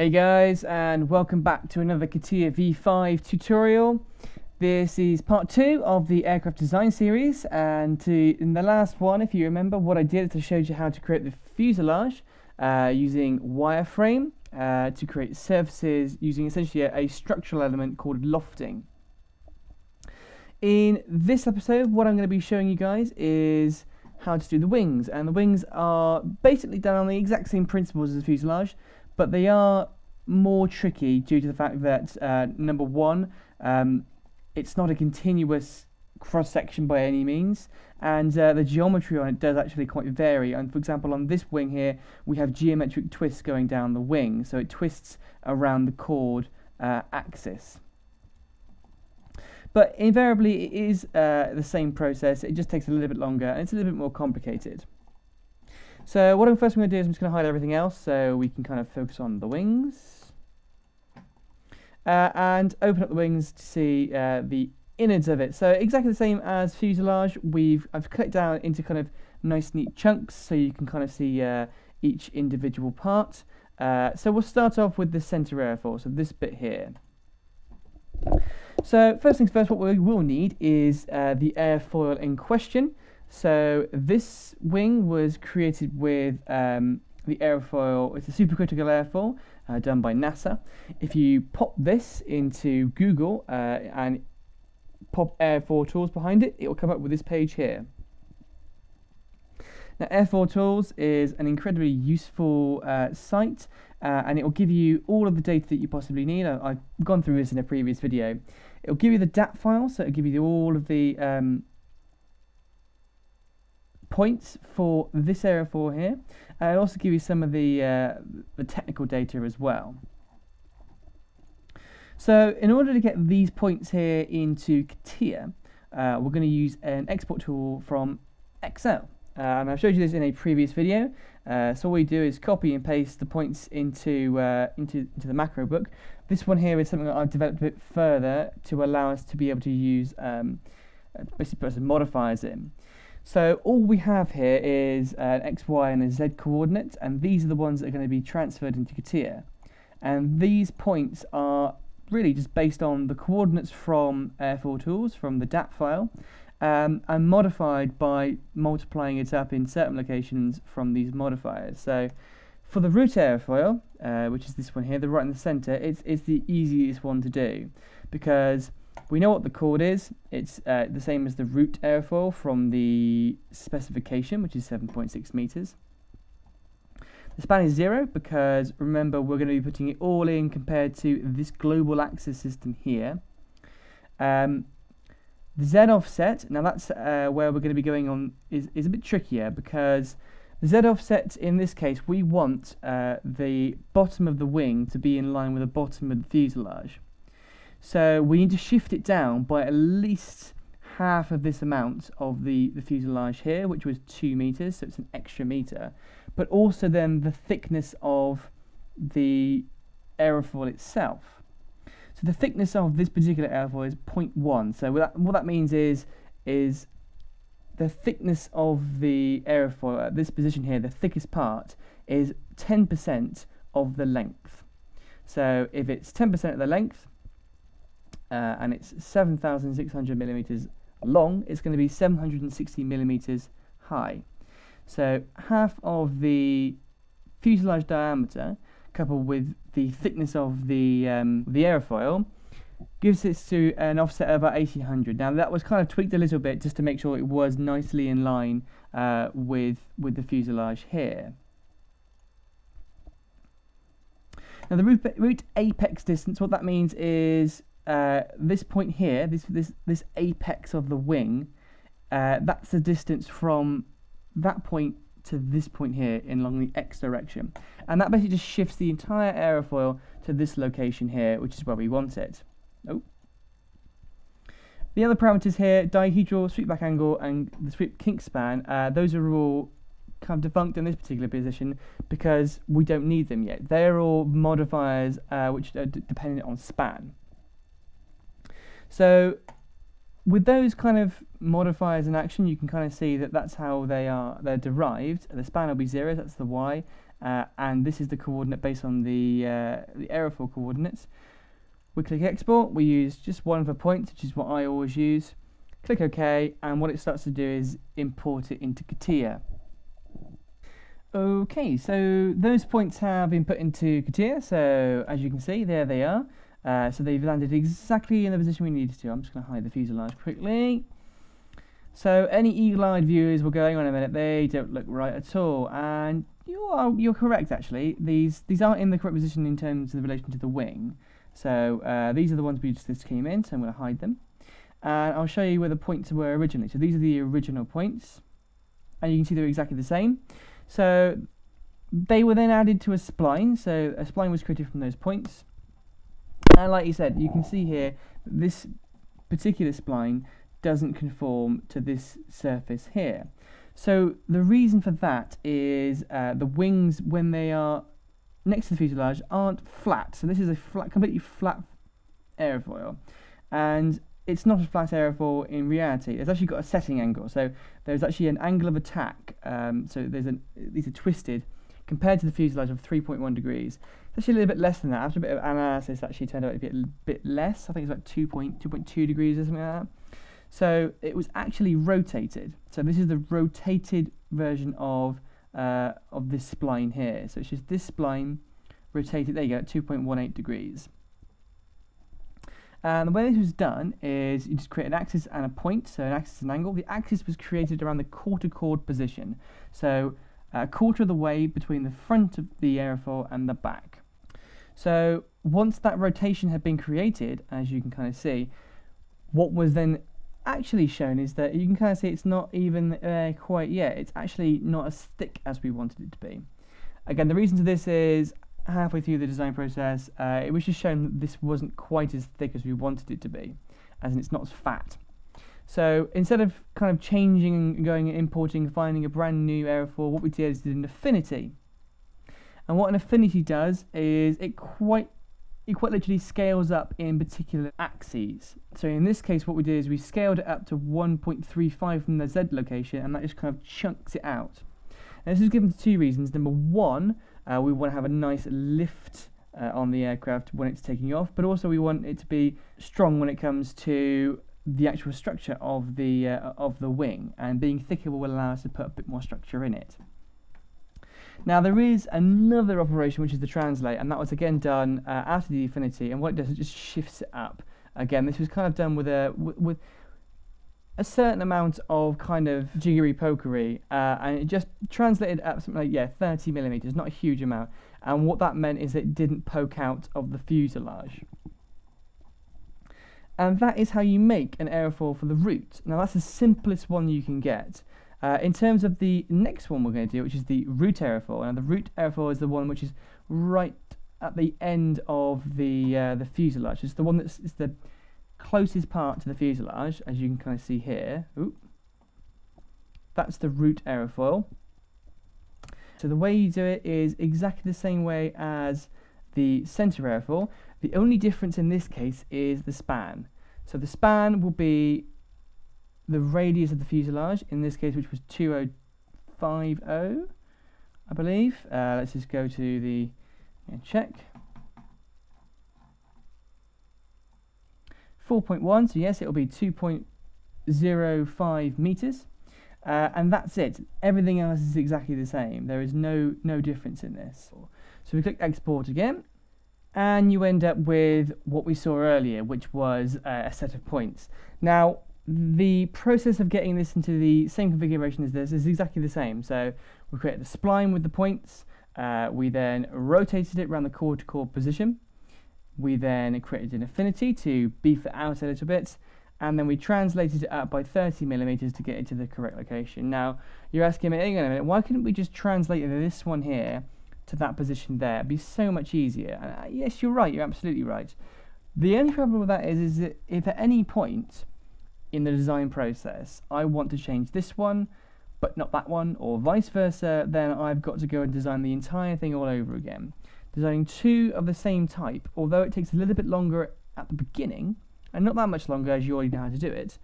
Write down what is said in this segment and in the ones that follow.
Hey guys and welcome back to another CATIA V5 tutorial. This is part two of the aircraft design series and to, in the last one if you remember what I did is I showed you how to create the fuselage uh, using wireframe uh, to create surfaces using essentially a, a structural element called lofting. In this episode what I'm going to be showing you guys is how to do the wings and the wings are basically done on the exact same principles as the fuselage but they are more tricky due to the fact that uh, number one, um, it's not a continuous cross section by any means, and uh, the geometry on it does actually quite vary. And for example, on this wing here, we have geometric twists going down the wing, so it twists around the chord uh, axis. But invariably, it is uh, the same process. It just takes a little bit longer, and it's a little bit more complicated. So what I'm first going to do is I'm just going to hide everything else so we can kind of focus on the wings. Uh, and open up the wings to see uh, the innards of it. So exactly the same as fuselage, we've I've cut it down into kind of nice neat chunks so you can kind of see uh, each individual part. Uh, so we'll start off with the center airfoil, so this bit here. So first things first, what we will need is uh, the airfoil in question. So this wing was created with um, the airfoil, it's a supercritical airfoil uh, done by NASA. If you pop this into Google uh, and pop airfoil tools behind it, it will come up with this page here. Now Airfoil Tools is an incredibly useful uh, site uh, and it will give you all of the data that you possibly need. I, have gone through this in a previous video. It will give you the DAT file, so it will give you all of the um, points for this airfoil here. And I'll also give you some of the, uh, the technical data as well. So in order to get these points here into CATIA, uh, we're going to use an export tool from Excel. Uh, and I've showed you this in a previous video. Uh, so all we do is copy and paste the points into, uh, into, into the macro book. This one here is something that I've developed a bit further to allow us to be able to use um, basically put some modifiers in. So all we have here is an x, y and a z coordinate and these are the ones that are going to be transferred into CATIA. And these points are really just based on the coordinates from Airfoil Tools, from the DAT file, um, and modified by multiplying it up in certain locations from these modifiers. So for the root airfoil, uh, which is this one here, the right in the center, it's, it's the easiest one to do because we know what the chord is. It's uh, the same as the root airfoil from the specification, which is 7.6 meters. The span is zero because remember we're going to be putting it all in compared to this global axis system here. Um, the Z offset, now that's uh, where we're going to be going on, is, is a bit trickier because the Z offset in this case, we want uh, the bottom of the wing to be in line with the bottom of the fuselage. So we need to shift it down by at least half of this amount of the, the fuselage here, which was 2 meters, so it's an extra meter, but also then the thickness of the aerofoil itself. So the thickness of this particular aerofoil is 0.1. So what that, what that means is, is the thickness of the aerofoil at this position here, the thickest part, is 10% of the length. So if it's 10% of the length, uh, and it's 7,600 millimeters long, it's going to be 760 millimeters high. So half of the fuselage diameter coupled with the thickness of the, um, the aerofoil gives it to an offset of about 1800. Now that was kind of tweaked a little bit just to make sure it was nicely in line uh, with, with the fuselage here. Now the root, root apex distance, what that means is uh, this point here, this this this apex of the wing, uh, that's the distance from that point to this point here in along the x direction, and that basically just shifts the entire aerofoil to this location here, which is where we want it. Oh. The other parameters here, dihedral, sweep back angle, and the sweep kink span, uh, those are all kind of defunct in this particular position because we don't need them yet. They're all modifiers uh, which are dependent on span. So with those kind of modifiers in action, you can kind of see that that's how they are they're derived. The span will be zero, that's the y, uh, and this is the coordinate based on the, uh, the aerofoil coordinates. We click export, we use just one of the points, which is what I always use. Click OK, and what it starts to do is import it into CATIA. Okay, so those points have been put into CATIA, so as you can see, there they are. Uh, so they've landed exactly in the position we needed to. I'm just going to hide the fuselage quickly. So any eagle-eyed viewers will going on a minute, they don't look right at all. And you are you're correct actually. These these aren't in the correct position in terms of the relation to the wing. So uh, these are the ones we just came in, so I'm going to hide them. And I'll show you where the points were originally. So these are the original points. And you can see they're exactly the same. So they were then added to a spline. So a spline was created from those points. And like you said, you can see here, this particular spline doesn't conform to this surface here. So the reason for that is uh, the wings, when they are next to the fuselage, aren't flat. So this is a flat, completely flat airfoil. And it's not a flat airfoil in reality. It's actually got a setting angle. So there's actually an angle of attack. Um, so there's an, these are twisted compared to the fuselage of 3.1 degrees. It's actually a little bit less than that. After a bit of analysis, actually turned out to be a bit less. I think it's about 2.2 degrees or something like that. So it was actually rotated. So this is the rotated version of uh, of this spline here. So it's just this spline rotated, there you go, 2.18 degrees. And the way this was done is you just create an axis and a point, so an axis and an angle. The axis was created around the quarter chord position, so a quarter of the way between the front of the aerofoil and the back. So once that rotation had been created, as you can kind of see, what was then actually shown is that you can kind of see it's not even there quite yet. It's actually not as thick as we wanted it to be. Again, the reason for this is halfway through the design process, uh, it was just shown that this wasn't quite as thick as we wanted it to be, as in it's not as fat. So instead of kind of changing and going and importing, and finding a brand new aerofoil what we did is did an affinity. And what an affinity does is it quite it quite literally scales up in particular axes. So in this case, what we did is we scaled it up to 1.35 from the Z location, and that just kind of chunks it out. And this is given two reasons. Number one, uh, we want to have a nice lift uh, on the aircraft when it's taking off, but also we want it to be strong when it comes to the actual structure of the uh, of the wing, and being thicker will allow us to put a bit more structure in it. Now there is another operation which is the translate, and that was again done uh, after the affinity, and what it does is just shifts it up. Again, this was kind of done with a with a certain amount of kind of jiggery pokery, uh, and it just translated up something like yeah, 30 millimeters, not a huge amount. And what that meant is it didn't poke out of the fuselage. And that is how you make an aerofoil for the root. Now that's the simplest one you can get. Uh, in terms of the next one we're going to do, which is the root aerofoil. Now the root aerofoil is the one which is right at the end of the uh, the fuselage. It's the one that's it's the closest part to the fuselage, as you can kind of see here. Ooh. That's the root aerofoil. So the way you do it is exactly the same way as the center airfoil. The only difference in this case is the span. So the span will be the radius of the fuselage, in this case, which was 2050, I believe. Uh, let's just go to the yeah, check. 4.1, so yes, it'll be 2.05 meters. Uh, and that's it. Everything else is exactly the same. There is no no difference in this. So we click export again, and you end up with what we saw earlier, which was uh, a set of points. Now, the process of getting this into the same configuration as this is exactly the same. So we created the spline with the points. Uh, we then rotated it around the quarter chord position. We then created an affinity to beef it out a little bit. And then we translated it up by 30 millimeters to get it to the correct location. Now, you're asking me, hang on a minute, why couldn't we just translate this one here to that position there? It'd be so much easier. Uh, yes, you're right, you're absolutely right. The only problem with that is, is that if at any point in the design process, I want to change this one, but not that one, or vice versa, then I've got to go and design the entire thing all over again. Designing two of the same type, although it takes a little bit longer at the beginning, and not that much longer as you already know how to do it,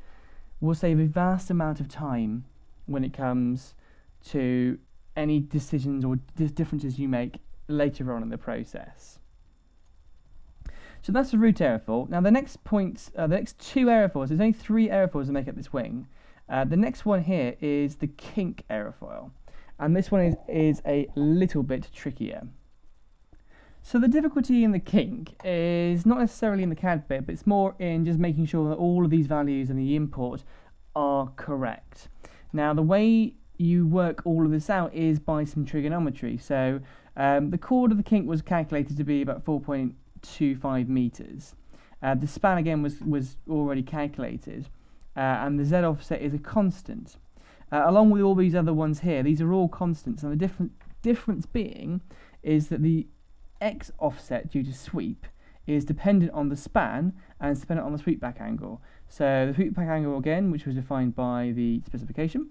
will save a vast amount of time when it comes to any decisions or differences you make later on in the process. So that's the root aerofoil. Now the next point, uh, the next two aerofoils, there's only three aerofoils that make up this wing. Uh, the next one here is the kink aerofoil, and this one is, is a little bit trickier. So the difficulty in the kink is not necessarily in the CAD bit, but it's more in just making sure that all of these values and the import are correct. Now the way you work all of this out is by some trigonometry. So um, the chord of the kink was calculated to be about 4.25 meters. Uh, the span again was, was already calculated, uh, and the z offset is a constant. Uh, along with all these other ones here, these are all constants, and the different difference being is that the x offset due to sweep is dependent on the span and it's dependent on the sweep back angle. So the sweep back angle again, which was defined by the specification,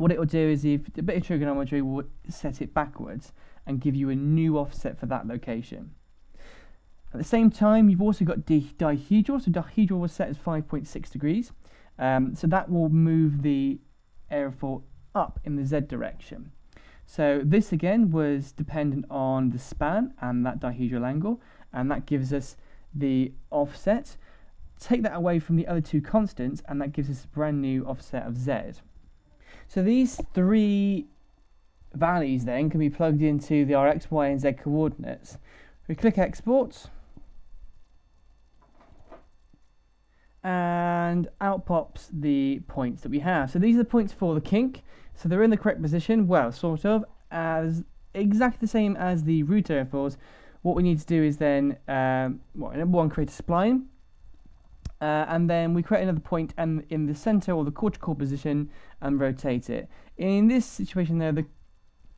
what it will do is if a bit of trigonometry will set it backwards and give you a new offset for that location. At the same time, you've also got dihedral. So dihedral was set as 5.6 degrees. Um, so that will move the aerofoil up in the z direction. So this again was dependent on the span and that dihedral angle, and that gives us the offset. Take that away from the other two constants, and that gives us a brand new offset of z. So these three values then can be plugged into the our x, y, and z coordinates. We click export, and out pops the points that we have. So these are the points for the kink. So they're in the correct position, well, sort of, as exactly the same as the root aerofoils. What we need to do is then, um, well, number one, create a spline. Uh, and then we create another point and in the center or the core position and rotate it. In this situation there, the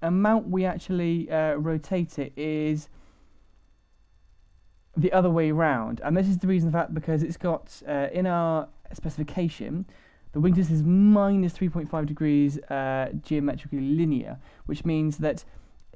amount we actually uh, rotate it is the other way round. And this is the reason for that because it's got, uh, in our specification, the wing distance is minus 3.5 degrees uh, geometrically linear, which means that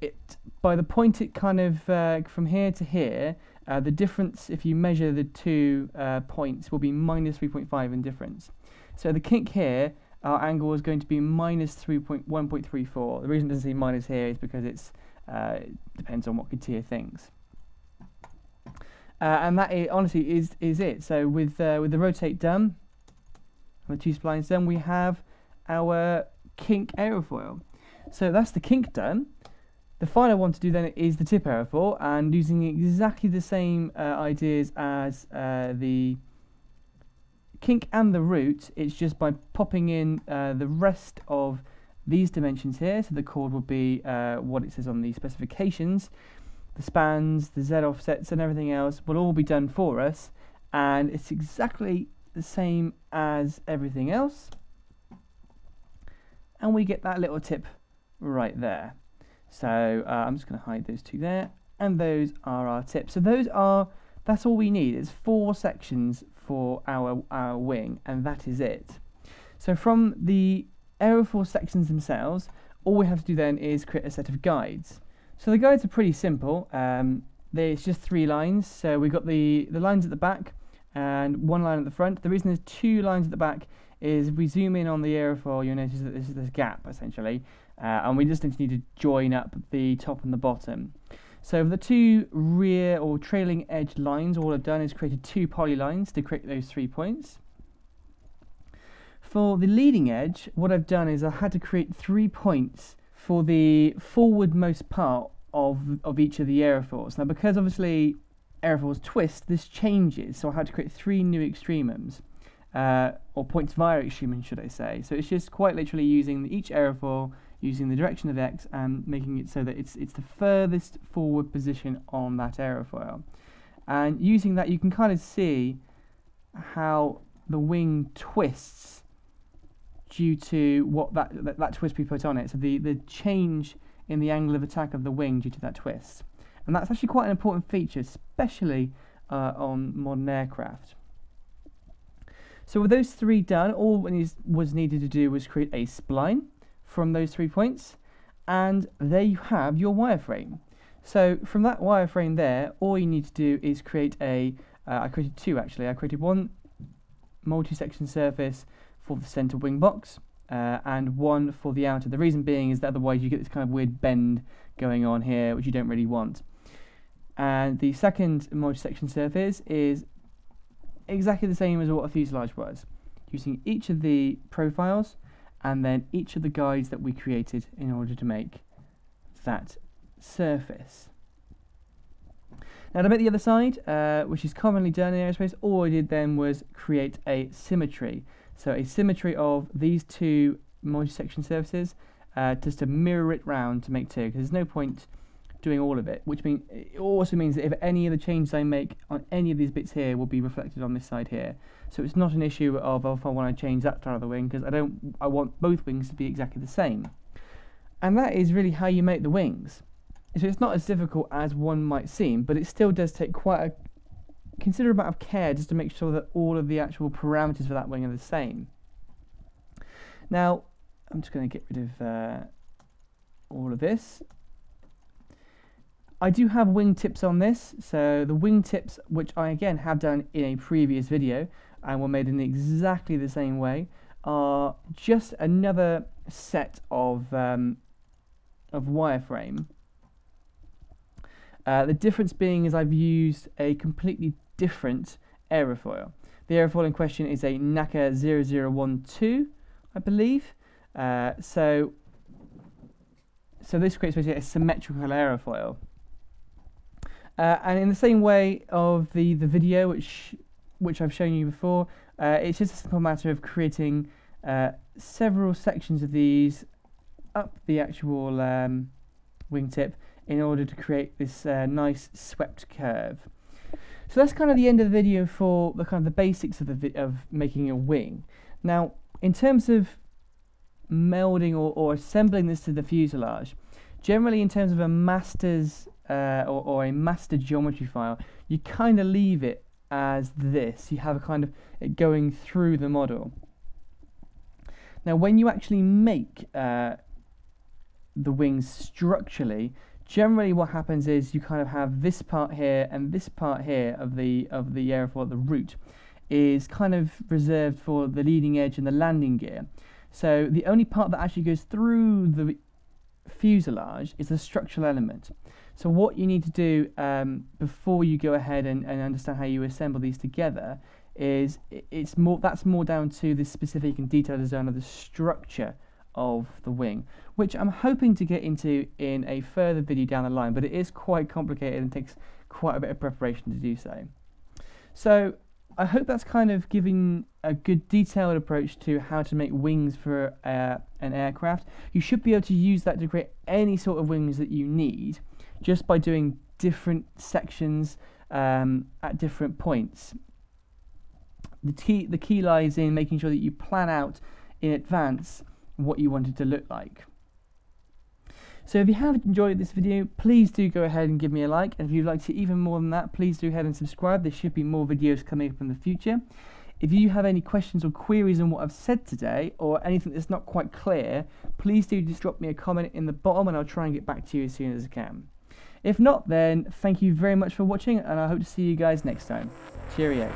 it by the point it kind of uh, from here to here, uh, the difference if you measure the two uh, points will be minus 3.5 in difference. So the kink here, our angle is going to be minus 3.1.34. The reason it doesn't say minus here is because it's uh, depends on what CATIA thinks. Uh, and that is, honestly is is it. So with with the rotate done, the two splines done, we have our kink aerofoil. So that's the kink done. The final one to do then is the tip aerofoil, and using exactly the same uh, ideas as uh, the kink and the root, it's just by popping in uh, the rest of these dimensions here. So the chord will be uh, what it says on the specifications. The spans, the Z offsets, and everything else will all be done for us, and it's exactly the same as everything else. And we get that little tip right there. So uh, I'm just going to hide those two there. And those are our tips. So those are, that's all we need. It's four sections for our, our wing, and that is it. So from the aerofoil sections themselves, all we have to do then is create a set of guides. So the guides are pretty simple. Um, it's just three lines. So we've got the, the lines at the back, and one line at the front. The reason there's two lines at the back is if we zoom in on the aerofoil, you'll notice that this is this gap essentially, and we just need to join up the top and the bottom. So the two rear or trailing edge lines, all I've done is created two polylines to create those three points. For the leading edge, what I've done is I had to create three points for the forwardmost part of, of each of the aerofoils. Now because obviously aerofoils twist, this changes. So I had to create three new extremums, uh, or points via extremum, should I say. So it's just quite literally using each aerofoil, using the direction of x, and making it so that it's, it's the furthest forward position on that aerofoil. And using that, you can kind of see how the wing twists due to what that, that, that twist we put on it. So the, the change in the angle of attack of the wing due to that twist. And that's actually quite an important feature, especially uh, on modern aircraft. So with those three done, all was needed to do was create a spline from those three points, and there you have your wireframe. So from that wireframe there, all you need to do is create a. Uh, I created two actually. I created one multi-section surface for the center wing box, uh, and one for the outer. The reason being is that otherwise you get this kind of weird bend going on here, which you don't really want. And the second multi-section surface is exactly the same as what a fuselage was, using each of the profiles and then each of the guides that we created in order to make that surface. Now to make the other side, uh, which is commonly done in aerospace, all I did then was create a symmetry. So a symmetry of these two multi-section surfaces, uh, just to mirror it round to make two, because there's no point doing all of it, which mean, it also means that if any of the changes I make on any of these bits here will be reflected on this side here. So it's not an issue of oh, if I want to change that part of the wing, because I don't, I want both wings to be exactly the same. And that is really how you make the wings. So it's not as difficult as one might seem, but it still does take quite a considerable amount of care just to make sure that all of the actual parameters for that wing are the same. Now, I'm just going to get rid of uh, all of this. I do have wingtips on this, so the wingtips, which I again have done in a previous video and were made in exactly the same way, are just another set of um, of wireframe. Uh, the difference being is I've used a completely different aerofoil. The aerofoil in question is a NACA 0012, I believe. Uh, so, so this creates basically a symmetrical aerofoil. Uh, and in the same way of the, the video, which which I've shown you before, uh, it's just a simple matter of creating uh, several sections of these up the actual um, wingtip in order to create this uh, nice swept curve. So that's kind of the end of the video for the kind of the basics of the of making a wing. Now, in terms of melding or, or assembling this to the fuselage, generally in terms of a master's uh, or, or a master geometry file, you kind of leave it as this. You have a kind of it going through the model. Now, when you actually make uh, the wings structurally, generally what happens is you kind of have this part here and this part here of the of the airfoil, the root, is kind of reserved for the leading edge and the landing gear. So the only part that actually goes through the fuselage is the structural element. So what you need to do um, before you go ahead and, and understand how you assemble these together is it's more that's more down to the specific and detailed design of the structure of the wing, which I'm hoping to get into in a further video down the line, but it is quite complicated and takes quite a bit of preparation to do so. So I hope that's kind of giving a good detailed approach to how to make wings for uh, an aircraft. You should be able to use that to create any sort of wings that you need just by doing different sections um, at different points. The key, the key lies in making sure that you plan out in advance what you want it to look like. So if you have enjoyed this video, please do go ahead and give me a like. And if you'd like to even more than that, please do go ahead and subscribe. There should be more videos coming up in the future. If you have any questions or queries on what I've said today, or anything that's not quite clear, please do just drop me a comment in the bottom and I'll try and get back to you as soon as I can. If not, then thank you very much for watching and I hope to see you guys next time. Cheerio.